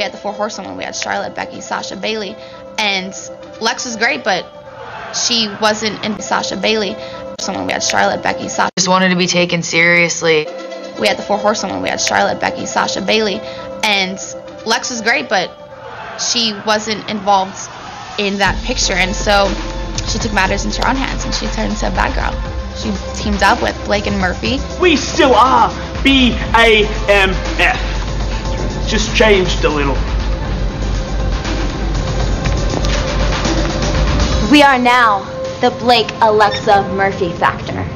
We had the four horsewomen. We had Charlotte, Becky, Sasha, Bayley, and Lex was great, but she wasn't in Sasha Bayley. Someone we had Charlotte, Becky, Sasha. Just wanted to be taken seriously. We had the four horsewomen. We had Charlotte, Becky, Sasha, Bayley, and Lex was great, but she wasn't involved in that picture, and so she took matters into her own hands and she turned into a bad girl. She teamed up with Blake and Murphy. We still are BAMF. Just changed a little. We are now the Blake Alexa Murphy Factor.